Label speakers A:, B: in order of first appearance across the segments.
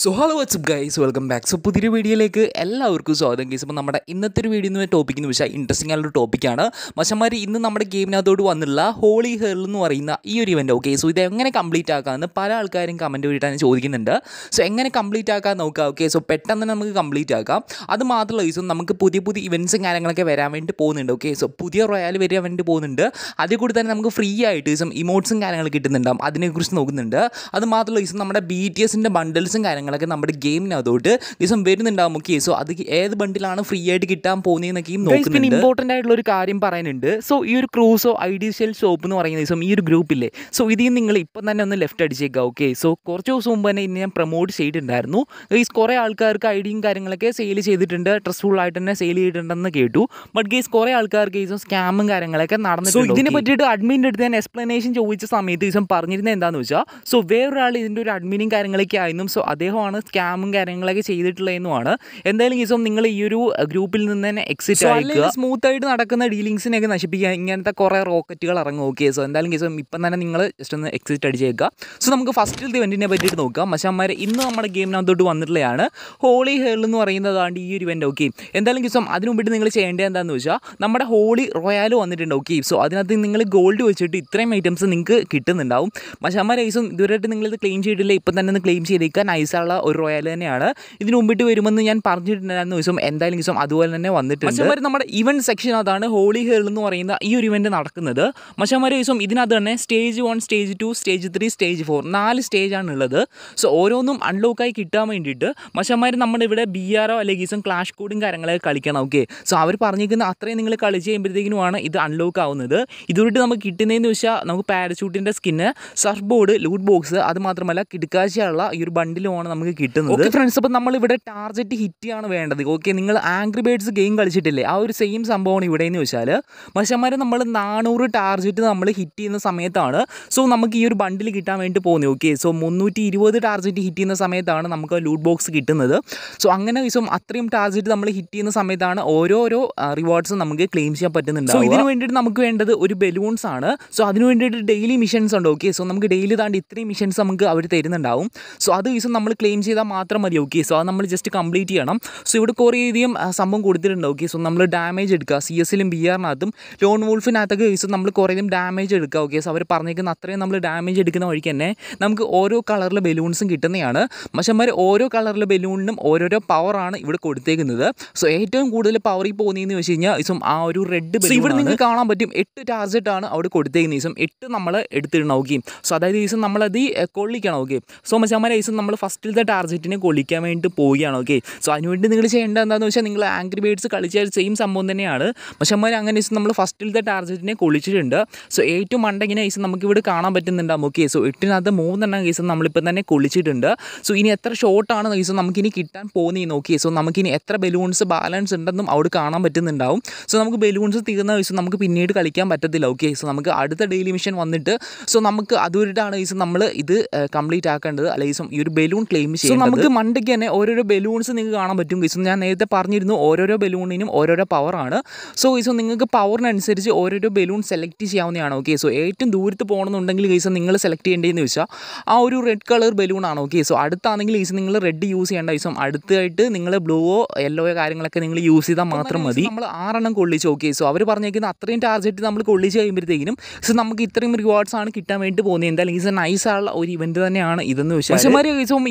A: So hello what's up guys welcome back so പുതിയൊരു വീഡിയോയിലേക്ക് എല്ലാവർക്കും സ്വാഗതം ഗൈസ് അപ്പോൾ നമ്മുടെ ഇന്നത്തെ ഒരു വീഡിയോ എന്ന് ടോപ്പിക് എന്ന് വെച്ചാൽ ഇൻട്രസ്റ്റിംഗ് ആയിട്ടുള്ള ടോപ്പിക്കാണ് മച്ചന്മാർ ഇന്ന് നമ്മുടെ ഗെയിമിനകത്തോട് വന്നിട്ടുള്ള ഹോളി ഹേൾ എന്ന് പറയുന്ന ഈ ഒരു ഇവന്റ് ഓക്കെ സോ ഇത് എങ്ങനെ കംപ്ലീറ്റ് ആക്കാമെന്ന് പല ആൾക്കാരും കമന്റ് വീട്ടാൻ ചോദിക്കുന്നുണ്ട്. സോ എങ്ങനെ കംപ്ലീറ്റ് ആക്കാൻ നോക്കാം ഓക്കെ സോ പെട്ടെന്ന് നമുക്ക് കംപ്ലീറ്റ് ആക്കാം. അത് മാത്രമല്ല ഗൈസും നമുക്ക് പുതിയ പുതിയ ഇവന്റ്സും കാര്യങ്ങളൊക്കെ വരാൻ വേണ്ടി പോകുന്നുണ്ട് ഓക്കെ സോ പുതിയ റോയാൽ വരാൻ വേണ്ടി പോകുന്നുണ്ട്. അതിൽ കൂടി തന്നെ നമുക്ക് ഫ്രീ ആയിട്ട് ഗൈസും ഇമോട്ട്സും കാര്യങ്ങൾ കിട്ടുന്നുണ്ടാവും. അതിനെക്കുറിച്ച് നോക്കുന്നുണ്ട്. അത് മാത്രമല്ല ഗൈസും നമ്മുടെ ബി ടി എസിന്റെ ബണ്ടിൽസും കാര്യങ്ങളൊക്കെ നമ്മുടെ ഗെയിമിനകത്തോട്ട് ദിവസം വരുന്നുണ്ടാവും. ഓക്കെ സോ അത് ഏത് ബണ്ടിലാണ് ഫ്രീ ആയിട്ട് കിട്ടാൻ പോകുന്നതെന്നൊക്കെയും നോക്കുന്നുണ്ട്. ഇമ്പോർട്ടന്റ് ആയിട്ടുള്ള ഒരു കാര്യം പറയാനുണ്ട്. സോ ഈ ഒരു ക്രൂസോ ഐഡിയൽ ഷോപ്പ് എന്ന് പറയുന്ന ദിവസം ഈ ഒരു ഗ്രൂപ്പില്ലേ സോ ഇതിൽ നിങ്ങൾ ഇപ്പം തന്നെ ഒന്ന് ലെഫ്റ്റ് അടിച്ചേക്കാം ഓക്കെ സോ കുറച്ച് ദിവസം മുമ്പ് തന്നെ ഇന്ന് ഞാൻ പ്രൊമോട്ട് ചെയ്തിട്ടുണ്ടായിരുന്നു. ഗെയ്സ് കുറേ ആൾക്കാർക്ക് ഐഡിയും കാര്യങ്ങളൊക്കെ സെയിൽ ചെയ്തിട്ടുണ്ട്. ട്രസ്റ്റ്ഫുൾ ആയിട്ട് തന്നെ സെയിൽ ചെയ്തിട്ടുണ്ടെന്ന് കേട്ടു. ബട്ട് ഗെയ്സ് കുറേ ആൾക്കാർക്ക് ഗൈസും സ്കാമും കാര്യങ്ങളൊക്കെ നടന്നിട്ടുണ്ട് ഇതിനെ പറ്റിയിട്ട് അഡ്മിന്റെ അടുത്ത് ഞാൻ എക്സ്പ്ലനേഷൻ ചോദിച്ച സമയത്ത് ദിവസം പറഞ്ഞിരുന്നത് എന്താണെന്ന് വെച്ചാൽ സോ വേറൊരാൾ ഇതിന്റെ ഒരു അഡ്മിനും കാര്യങ്ങളൊക്കെ ആയിരുന്നു. സോ അദ്ദേഹമാണ് സ്കാമും കാര്യങ്ങളൊക്കെ ചെയ്തിട്ടുള്ളതെന്നുമാണ്. എന്തായാലും ദിവസം നിങ്ങൾ ഈ ഒരു ഗ്രൂപ്പിൽ നിന്ന് തന്നെ എക്സിറ്റ് ആയിരിക്കുക സ്മൂത്ത് ആയിട്ട് നടക്കുന്ന ഡീലിങ്സിനെയൊക്കെ നശിപ്പിക്കുക. ഇങ്ങനത്തെ കുറേ റോക്കറ്റുകൾ ഇറങ്ങും. ഓക്കെ സോ എന്തായാലും കേസും ഇപ്പം തന്നെ നിങ്ങൾ ജസ്റ്റ് ഒന്ന് എക്സിറ്റ് അടിച്ചേക്കുക. സോ നമുക്ക് ഫസ്റ്റിലത്തെ ഇവന്റിനെ പറ്റിയിട്ട് നോക്കാം. മച്ചാന്മാർ ഇന്ന് നമ്മുടെ ഗെയിമിനകത്തോട്ട് വന്നിട്ടുള്ളതാണ് ഹോളി ഹേൾ എന്ന് പറയുന്നതാണ് ഈ ഒരു ഇവന്റ് ഓക്കെ. എന്തായാലും കേസും അതിന് മുമ്പിട്ട് നിങ്ങൾ ചെയ്യേണ്ടത് എന്താണെന്ന് വെച്ചാൽ നമ്മുടെ ഹോളി റോയാൽ വന്നിട്ടുണ്ട് ഓക്കെ. സോ അതിനകത്ത് നിങ്ങൾ ഗോൾഡ് വെച്ചിട്ട് ഇത്രയും ഐറ്റംസ് നിങ്ങൾക്ക് കിട്ടുന്നുണ്ടാവും. മച്ചാന്മാർ ഐസും ഇതുവരെയായിട്ട് നിങ്ങളിത് ക്ലെയിം ചെയ്തിട്ടില്ല. ഇപ്പം തന്നെ ഒന്ന് ക്ലെയിം ചെയ്തേക്കാൻ നൈസുള്ള ഒരു റോയൽ തന്നെയാണ്. ഇതിന് മുമ്പിട്ട് വരുമെന്ന് ഞാൻ പറഞ്ഞിട്ടുണ്ടായിരുന്നു ദിവസം എന്തായാലും ദിവസം അതുപോലെ തന്നെ വന്നിട്ടുണ്ട്. മറ്റേ നമ്മുടെ ഇവന്റ് സെക്ഷൻ അതാണ് ഹോളി ഹേൾ എന്ന് പറയുന്ന ഈ ഒരു ഇവന്റ് നടക്കുന്നത്. മച്ചന്മാർ ദിവസം ഇതിനകത്ത് തന്നെ stage one stage two stage three stage four നാല് സ്റ്റേജാണ് ഉള്ളത്. സോ ഓരോന്നും അൺലോക്കായി കിട്ടാൻ വേണ്ടിയിട്ട് മച്ചന്മാർ നമ്മുടെ ഇവിടെ ബി ആറോ അല്ലെങ്കിൽ ദിവസം ക്ലാഷ് കോഡും കാര്യങ്ങളൊക്കെ കളിക്കണം ഓക്കെ സോ അവർ പറഞ്ഞിരിക്കുന്ന അത്രയും നിങ്ങൾ കളിച്ച് കഴിയുമ്പോഴത്തേക്കിനുമാണ് ഇത് അൺലോക്ക് ആവുന്നത്. ഇതുവരെ നമുക്ക് കിട്ടുന്നതെന്ന് വെച്ചാൽ നമുക്ക് പാരച്യൂട്ടിന്റെ skin surf board loot box അത് മാത്രമല്ല കിടക്കാശയുള്ള ഈ ഒരു ബണ്ടിലുമാണ് നമുക്ക് കിട്ടുന്നത്. ഓക്കെ ഫ്രണ്ട്സ് അപ്പോൾ നമ്മളിവിടെ ടാർജറ്റ് ഹിറ്റ് ആണ് വേണ്ടത്. ഓക്കെ നിങ്ങൾ ആംഗ്രി ബേഡ്സ് ഗെയിം കളിച്ചിട്ടില്ലേ? ആ ഒരു സെയിം സംഭവമാണ് ഇവിടെ എന്ന് വെച്ചാൽ മനുഷ്യന്മാരെ നമ്മൾ നാനൂറ് ടാർജറ്റ് നമ്മൾ ഹിറ്റ് ചെയ്യുന്ന സമയത്താണ്. സോ നമുക്ക് ഈ ഒരു ബണ്ടിൽ കിട്ടാൻ വേണ്ടി പോകുന്നത്. ഓക്കെ സോ മുന്നൂറ്റി ഇരുപത് ടാർജറ്റ് ഹിറ്റ് ചെയ്യുന്ന സമയത്താണ് നമുക്ക് ലൂട്ട് ബോക്സ് കിട്ടുന്നത്. സോ അങ്ങനെ സോ അത്രയും ടാർജറ്റ് നമ്മൾ ഹിറ്റ് ചെയ്യുന്ന സമയത്താണ് ഓരോരോ റിവാർഡ്സും നമുക്ക് ക്ലെയിം ചെയ്യാൻ പറ്റുന്നുണ്ട് സോ ഇതിന് വേണ്ടിയിട്ട് നമുക്ക് വേണ്ടത് ഒരു ബലൂൺസ് ആണ്. സോ അതിന് വേണ്ടിയിട്ട് ഡെയിലി മിഷൻസ് ഉണ്ട്. ഓക്കെ സോ നമുക്ക് ഡെയിലി താണ്ട് ഇത്രയും മിഷൻസ് നമുക്ക് അവർ തരുന്നുണ്ടാവും. സോ അത് ദിവസം നമ്മൾ ക്ലെയിം ചെയ്താൽ മാത്രം മതി ഓക്കെ സോ അത് നമ്മൾ ജസ്റ്റ് കംപ്ലീറ്റ് ചെയ്യണം. സോ ഇവിടെ കുറേ അധികം സംഭവം കൊടുത്തിട്ടുണ്ട് ഓക്കെ സോ നമ്മൾ ഡാമേജ് എടുക്കുക. സി എസിലും ബി ആറിനകത്തും ലോൺ വൂൾഫിനകത്തൊക്കെ ദിവസം നമ്മൾ കുറേ അധികം ഡാമേജ് എടുക്കുക ഓക്കെ സോ അവർ പറഞ്ഞേക്കുന്ന അത്രയും നമ്മൾ ഡാമേജ് എടുക്കുന്ന വഴിക്ക് തന്നെ നമുക്ക് ഓരോ കളറിലെ ബലൂൺസും കിട്ടുന്നതാണ്. മച്ചന്മാർ ഓരോ കളറിലെ ബലൂണിനും ഓരോരോ പവറാണ് ഇവിടെ കൊടുത്തേക്കുന്നത്. സോ ഏറ്റവും കൂടുതൽ പവർ ഈ പോകുന്നതെന്ന് വെച്ച് കഴിഞ്ഞാൽ ഇസം ആ ഒരു റെഡ് ബലൂൺ ഇവിടെ നിങ്ങൾക്ക് കാണാൻ പറ്റും എട്ട് ടാർജറ്റ് ആണ് അവിടെ കൊടുത്തേക്കുന്ന ദിവസം എട്ട് നമ്മൾ എടുത്തിടണം ഓക്കെ സോ അതായത് ദിവസം നമ്മളത് കൊള്ളിക്കണം ഓക്കെ സോ മച്ചാമാരെ ഈസം നമ്മൾ ഫസ്റ്റിലത്തെ ടാർജറ്റിനെ കൊള്ളിക്കാൻ വേണ്ടി പോവുകയാണ് ഓക്കെ സോ അതിനുവേണ്ടി നിങ്ങൾ ചെയ്യേണ്ട എന്താണെന്ന് വെച്ചാൽ നിങ്ങൾ ആംഗ്രി ബേഡ്സ് കളിച്ച സെയിം സംഭവം തന്നെയാണ്. പക്ഷേ അമ്മ അങ്ങനെ നമ്മൾ ഫസ്റ്റിലത്തെ ടാർജറ്റിനെ കൊള്ളിച്ചിട്ടുണ്ട്. സോ ഏറ്റവും മണ്ടങ്ങിനെ കേസ് നമുക്ക് ഇവിടെ കാണാൻ പറ്റുന്നുണ്ടാവും ഓക്കെ സോ എട്ടിനകത്ത് മൂന്നെണ്ണം കേസ് നമ്മളിപ്പോൾ തന്നെ കൊള്ളിച്ചിട്ടുണ്ട്. സോ ഇനി എത്ര ഷോട്ടാണ് കേസ് നമുക്കിനി കിട്ടാൻ പോകുന്നതെന്ന് ഓക്കെ സോ നമുക്കിനി എത്ര ബലൂൺസ് ബാലൻസ് ഉണ്ടെന്നും അവിടെ കാണാൻ പറ്റുന്നുണ്ടാവും. സോ നമുക്ക് ബലൂൺസ് തീർന്ന ദിവസം നമുക്ക് പിന്നീട് കളിക്കാൻ പറ്റത്തില്ല ഓക്കെ സോ നമുക്ക് അടുത്ത ഡെയിലി മിഷൻ വന്നിട്ട് സോ നമുക്ക് അതുവരിട്ടാണ് കേസ് നമ്മൾ ഇത് കംപ്ലീറ്റ് ആക്കേണ്ടത്. അല്ലെങ്കിൽ ഈ ഒരു ബലൂൺ ക്ലെയിം ചെയ്യും നമുക്ക് മണ്ടയ്ക്ക് തന്നെ ഓരോരോ ബലൂൺസ് നിങ്ങൾക്ക് കാണാൻ പറ്റും ഗൈസ് ഞാൻ നേരത്തെ പറഞ്ഞിരുന്നു ഓരോരോ ബലൂണിനും ഓരോരോ പവറാണ് സോ ഗീസും നിങ്ങൾക്ക് പവറിനനുസരിച്ച് ഓരോരോ ബലൂൺ സെലക്ട് ചെയ്യാവുന്നതാണ് ഓക്കെ സോ ഏറ്റവും ദൂരത്ത് പോകണമെന്നുണ്ടെങ്കിൽ ഗൈസ് നിങ്ങൾ സെലക്ട് ചെയ്യേണ്ടതെന്ന് വെച്ചാൽ ആ ഒരു റെഡ് കളർ ബലൂൺ ആണ് ഓക്കെ സോ അടുത്താണെങ്കിൽ ഗൈസ് നിങ്ങൾ റെഡ് യൂസ് ചെയ്യേണ്ട ദിവസം അടുത്തായിട്ട് നിങ്ങൾ ബ്ലൂവോ യെല്ലോയോ കാര്യങ്ങളൊക്കെ നിങ്ങൾ യൂസ് ചെയ്താൽ മാത്രം മതി. നമ്മൾ ആറെണ്ണം കൊള്ളിച്ച് ഓക്കെ സോ അവർ പറഞ്ഞേക്കുന്ന അത്രയും ടാർജറ്റ് നമ്മൾ കൊള്ളിച്ച് കഴിയുമ്പോഴത്തേക്കിനും സോ നമുക്ക് ഇത്രയും റിവാർഡ്സ് ആണ് കിട്ടാൻ വേണ്ടി പോകുന്നത്. എന്തായാലും ഈസ് നൈസ് ആയുള്ള ഒരു ഇവന്റ് തന്നെയാണ് ഇതെന്ന് വെച്ചാൽ പക്ഷേ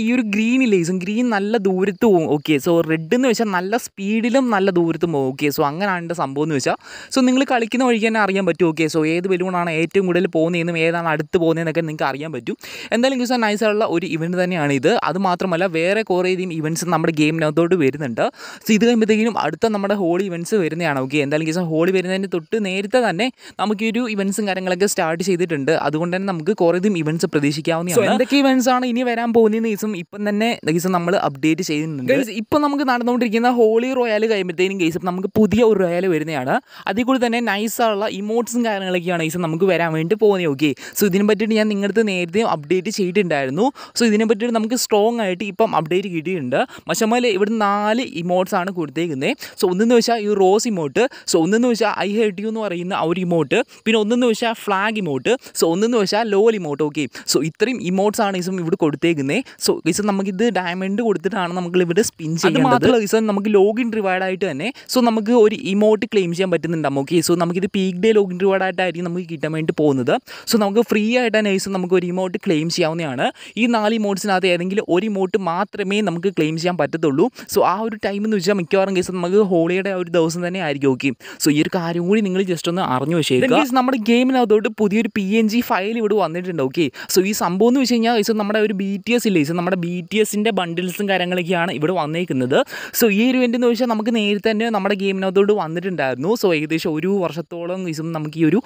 A: ഈ ഒരു ഗ്രീൻ ഇല്ലേ? ഈസും ഗ്രീൻ നല്ല ദൂരത്ത് പോകും ഓക്കെ സോ റെഡ് എന്ന് വെച്ചാൽ നല്ല സ്പീഡിലും നല്ല ദൂരത്തും പോകും ഓക്കെ സോ അങ്ങനെയാണ് എന്റെ സംഭവം എന്ന് വെച്ചാൽ സോ നിങ്ങൾ കളിക്കുന്ന വഴിക്ക് തന്നെ അറിയാൻ പറ്റും. ഓക്കെ സോ ഏത് ബലൂണാണ് ഏറ്റവും കൂടുതൽ പോകുന്നതെന്നും ഏതാണ് അടുത്ത് പോകുന്നതെന്നൊക്കെ നിങ്ങൾക്ക് അറിയാൻ പറ്റും. എന്തായാലും ഗീസ് നൈസായുള്ള ഒരു ഇവന്റ് തന്നെയാണ് ഇത്. അത് മാത്രമല്ല വേറെ കുറേ അധികം ഇവന്റ്സ് നമ്മുടെ ഗെയിമിനകത്തോട്ട് വരുന്നുണ്ട്. സോ ഇത് കഴിയുമ്പോഴത്തേക്കും അടുത്ത നമ്മുടെ ഹോളി ഇവന്റ്സ് വരുന്നതാണ്. ഓക്കെ എന്തായാലും ഗീസ് ഹോളി വരുന്നതിന് തൊട്ട് നേരത്തെ തന്നെ നമുക്ക് ഒരു ഇവന്റ്സും കാര്യങ്ങളൊക്കെ സ്റ്റാർട്ട് ചെയ്തിട്ടുണ്ട്. അതുകൊണ്ട് തന്നെ നമുക്ക് കുറേ അധികം ഇവന്റ്സ് പ്രതീക്ഷിക്കാവുന്നതാണ്. എന്തൊക്കെ ഇവന്റ്സ് ആണ് ഇനി വരാൻ പോകുന്നതെന്ന് ദിവസം ഇപ്പം തന്നെ ഗൈസ് നമ്മൾ അപ്ഡേറ്റ് ചെയ്യുന്നുണ്ട്. ഇപ്പം നമുക്ക് നടന്നുകൊണ്ടിരിക്കുന്ന ഹോളി റോയൽ കഴിയുമ്പോഴത്തേനും ഗൈസ് നമുക്ക് പുതിയ ഒരു റോയാൽ വരുന്നതാണ് അതിൽ കൂടി തന്നെ നൈസായുള്ള ഇമോട്ട്സും കാര്യങ്ങളൊക്കെയാണ് ഗൈസ് നമുക്ക് വരാൻ വേണ്ടി പോകുന്നത് ഓക്കെ സോ ഇതിനെ പറ്റിയിട്ട് ഞാൻ നിങ്ങളുടെ നേരത്തെ അപ്ഡേറ്റ് ചെയ്തിട്ടുണ്ടായിരുന്നു. സോ ഇതിനെ പറ്റിയിട്ട് നമുക്ക് സ്ട്രോങ് ആയിട്ട് ഇപ്പം അപ്ഡേറ്റ് കിട്ടിയിട്ടുണ്ട്. മച്ചമ്മയിൽ ഇവിടെ നാല് ഇമോട്ട്സ് ആണ് കൊടുത്തേക്കുന്നത് സോ ഒന്നെന്ന് വെച്ചാൽ ഈ റോസ് ഇമോട്ട് സോ ഒന്നെന്ന് വെച്ചാൽ ഐ ഹെഡ് യു എന്ന് പറയുന്ന ആ ഒരു ഇമോട്ട് പിന്നെ ഒന്നെന്ന് വെച്ചാൽ ഫ്ലാഗ് ഇമോട്ട് സോ ഒന്നെന്ന് വെച്ചാൽ ലോൽ ഇമോട്ട് ഓക്കെ സോ ഇത്രയും ഇമോട്ട്സ് ആണ് ഇവിടെ കൊടുത്തേക്കുന്നത് സോ ഗൈസ് നമുക്കിത് ഡയമണ്ട് കൊടുത്തിട്ടാണ് നമുക്ക് ഇവിടെ സ്പിൻ ചെയ്യുന്നത് മാത്രമല്ല ഗൈസ് നമുക്ക് ലോഗിൻ റിവാർഡ് ആയിട്ട് തന്നെ സോ നമുക്ക് ഒരു ഇമോട്ട് ക്ലെയിം ചെയ്യാൻ പറ്റുന്നുണ്ടാവും ഓക്കെ സോ നമുക്കിത് പീക്ക് ഡേ ലോഗിൻ റിവാർഡ് ആയിട്ടായിരിക്കും നമുക്ക് കിട്ടാൻ വേണ്ടി പോകുന്നത്. സോ നമുക്ക് ഫ്രീ ആയിട്ട് തന്നെ ഗൈസ് നമുക്ക് ഒരു ഇമോട്ട് ക്ലെയിം ചെയ്യാവുന്നതാണ്. ഈ നാല് ഇമോട്ട്സിനകത്ത് ഏതെങ്കിലും ഒരു ഇമോട്ട് മാത്രമേ നമുക്ക് ക്ലെയിം ചെയ്യാൻ പറ്റത്തുള്ളൂ. സോ ആ ഒരു ടൈം എന്ന് വെച്ചാൽ മിക്കവാറും കേസ് നമുക്ക് ഹോളിയുടെ ഒരു ദിവസം തന്നെ ആയിരിക്കും ഓക്കെ സോ ഈ ഒരു കാര്യം കൂടി നിങ്ങൾ ജസ്റ്റ് ഒന്ന് അറിഞ്ഞു വെച്ചേക്കുക. നമ്മുടെ ഗെയിമിനകത്തോട്ട് പുതിയൊരു പി എൻ ജി ഫയൽ ഇവിടെ വന്നിട്ടുണ്ട് ഓക്കെ സോ ഈ സംഭവം എന്ന് വെച്ച് കഴിഞ്ഞാൽ നമ്മുടെ ഒരു ബി ടി എസ് ഇല്ലേ നമ്മുടെ ബി ടി എസിന്റെ ബണ്ടിൽസും കാര്യങ്ങളൊക്കെയാണ് ഇവിടെ വന്നേക്കുന്നത്. സോ ഈ ഒരു ഇവന്റ് എന്ന് വെച്ചാൽ നമുക്ക് നേരത്തെ തന്നെ നമ്മുടെ ഗെയിമിനകത്തോട്ട് വന്നിട്ടുണ്ടായിരുന്നു. സോ ഏകദേശം ഒരു വർഷത്തോളം ഗൈസും നമുക്ക് ഈ ഒരു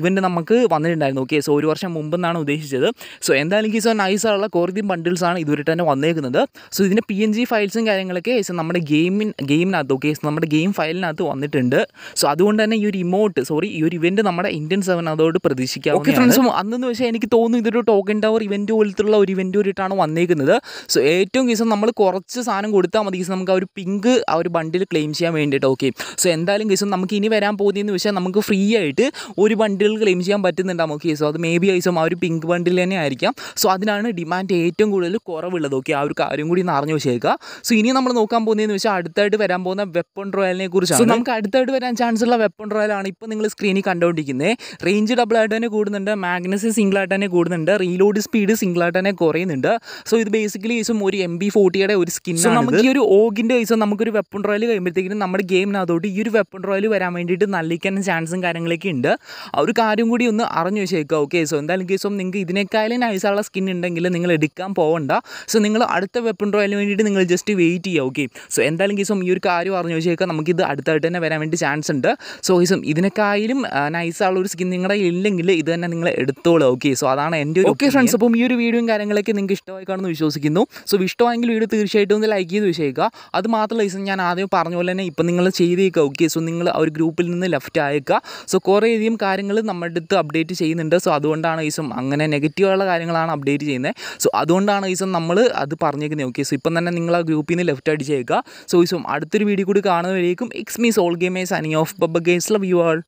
A: ഇവന്റ് നമുക്ക് വന്നിട്ടുണ്ടായിരുന്നു. ഓക്കെ സോ ഒരു വർഷം മുമ്പെന്നാണ് ഉദ്ദേശിച്ചത്. സോ എന്തായാലും സോ നൈസായുള്ള കുറേ ബണ്ടിൽസാണ് ഇതുവരെ തന്നെ വന്നേക്കുന്നത്. സോ ഇതിന്റെ പി എൻ ജി ഫയൽസും കാര്യങ്ങളൊക്കെ സോ നമ്മുടെ ഗെയിമിൻ ഗെയിമിനകത്ത് ഓക്കെ നമ്മുടെ ഗെയിം ഫയലിനകത്ത് വന്നിട്ടുണ്ട്. സോ അതുകൊണ്ട് തന്നെ ഈ ഒരു ഇമോട്ട് സോറി ഈ ഒരു ഇവന്റ് നമ്മുടെ ഇന്ത്യൻ സെവൻ അതോട് പ്രതീക്ഷിക്കാം ഓക്കെ ഫ്രണ്ട്സും അന്നെന്ന് വെച്ചാൽ എനിക്ക് തോന്നുന്നു ഇതൊരു ടോക്കൺ ടവർ ഇവന്റ് പോലത്തുള്ള ഒരു ഇവന്റ് കൂടിയിട്ടാണ് വന്നേക്കുന്നത്. സോ ഏറ്റവും കേസ് നമ്മൾ കുറച്ച് സാധനം കൊടുത്താൽ മതി. കേസ് നമുക്ക് ആ ഒരു പിങ്ക് ആ ഒരു ബണ്ടിൽ ക്ലെയിം ചെയ്യാൻ വേണ്ടിയിട്ട് ഓക്കെ സോ എന്തായാലും കേസ് നമുക്ക് ഇനി വരാൻ പോകുന്നതെന്ന് വെച്ചാൽ നമുക്ക് ഫ്രീ ആയിട്ട് ഒരു ബണ്ടിൽ ക്ലെയിം ചെയ്യാൻ പറ്റുന്നുണ്ടാകും ഓക്കെ സോ അത് മേ ബി ഐസും ആ ഒരു പിങ്ക് ബണ്ടിൽ തന്നെ ആയിരിക്കാം. സോ അതിനാണ് ഡിമാൻഡ് ഏറ്റവും കൂടുതൽ കുറവുള്ളത് ഓക്കെ ആ ഒരു കാര്യം കൂടി ഒന്ന് അറിഞ്ഞു വെച്ചേക്കുക. സോ ഇനി നമ്മൾ നോക്കാൻ പോകുന്നതെന്ന് വെച്ചാൽ അടുത്തായിട്ട് വരാൻ പോകുന്ന വെപ്പൺ റോയലിനെ കുറിച്ചാണ്. സോ നമുക്ക് അടുത്തായിട്ട് വരാൻ ചാൻസ് ഉള്ള വെപ്പൺ റോയലാണ് ഇപ്പോൾ നിങ്ങൾ സ്ക്രീനിൽ കണ്ടുകൊണ്ടിരിക്കുന്നത് റേഞ്ച് ഡബിൾ ആയിട്ട് തന്നെ കൂടുന്നുണ്ട്. മാഗ്നസ് സിംഗിൾ ആയിട്ട് തന്നെ കൂടുന്നുണ്ട്. റീലോഡ് സ്പീഡ് സിംഗിൾ ആയിട്ട് തന്നെ കുറയുന്നുണ്ട്. സോ ഇത് ബേസിക്കലി ഈസും ഒരു എം ബി ഫോർട്ടിയുടെ ഒരു സ്കിൻ നമുക്ക് ഈ ഒരു ഓഗിന്റെ ഈസം നമുക്കൊരു വെപ്പൺ റോയൽ കഴിയുമ്പോഴത്തേക്കും നമ്മുടെ ഗെയിമിനകത്തോട്ട് ഈ ഒരു വെപ്പൺ റോയൽ വരാൻ വേണ്ടിയിട്ട് നല്ലിക്കാൻ ചാൻസും കാര്യങ്ങളൊക്കെ ഉണ്ട്. ആ ഒരു കാര്യം കൂടി ഒന്ന് അറിഞ്ഞു വെച്ചേക്കുക ഓക്കെ സോ എന്തായാലും കേസോ നിങ്ങൾക്ക് ഇതിനേക്കാളും നൈസുള്ള സ്കിൻ ഉണ്ടെങ്കിൽ നിങ്ങൾ എടുക്കാൻ പോകണ്ട സോ നിങ്ങൾ അടുത്ത വെപ്പൺ റോയലിന് വേണ്ടിയിട്ട് നിങ്ങൾ ജസ്റ്റ് വെയിറ്റ് ചെയ്യുക ഓക്കെ സോ എന്തായാലും കേസോ ഈ ഒരു കാര്യം അറിഞ്ഞു വെച്ചേക്കുക നമുക്കിത് അടുത്തായിട്ട് തന്നെ വരാൻ വേണ്ടി ചാൻസ് ഉണ്ട്. സോ കേസും ഇതിനേക്കാളും നൈസുള്ള ഒരു സ്കിൻ നിങ്ങളുടെ ഇല്ലെങ്കിൽ ഇത് തന്നെ നിങ്ങൾ എടുത്തോളൂ ഓക്കെ സോ അതാണ് എന്റെ ഒരു ഓക്കെ ഫ്രണ്ട്സ് അപ്പം ഈ ഒരു വീഡിയോയും കാര്യങ്ങളൊക്കെ നിങ്ങൾക്ക് ഇഷ്ടമായി കാണുമെന്ന് വിശ്വസിക്കുന്നു. സോ ഇഷ്ടമായെങ്കിൽ വീഡിയോ തീർച്ചയായിട്ടും ഒന്ന് ലൈക്ക് ചെയ്ത് വെച്ചേക്കുക അത് മാത്രമല്ല ദിവസം ഞാൻ ആദ്യം പറഞ്ഞ പോലെ തന്നെ ഇപ്പം നിങ്ങൾ ചെയ്തേക്കുക. ഓക്കെ സോ നിങ്ങൾ ആ ഒരു ഗ്രൂപ്പിൽ നിന്ന് ലെഫ്റ്റ് ആയേക്കുക. സോ കുറേ കുറേയധികം കാര്യങ്ങൾ നമ്മുടെ അടുത്ത് അപ്ഡേറ്റ് ചെയ്യുന്നുണ്ട്. സോ അതുകൊണ്ടാണ് ഈസം അങ്ങനെ നെഗറ്റീവുള്ള കാര്യങ്ങളാണ് അപ്ഡേറ്റ് ചെയ്യുന്നത്. സോ അതുകൊണ്ടാണ് ഈസം നമ്മൾ അത് പറഞ്ഞേക്കുന്നത്. ഓക്കെ സോ ഇപ്പം തന്നെ നിങ്ങൾ ആ ഗ്രൂപ്പിൽ നിന്ന് ലെഫ്റ്റ് അടിച്ചേക്കുക. സോ ഈസം അടുത്തൊരു വീഡിയോ കൂടി കാണുന്നവരേക്കും എക്സ് മീ സോൾ ഗെയിമേഴ്സ് അനി of ബബ്ബ games love you all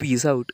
A: peace out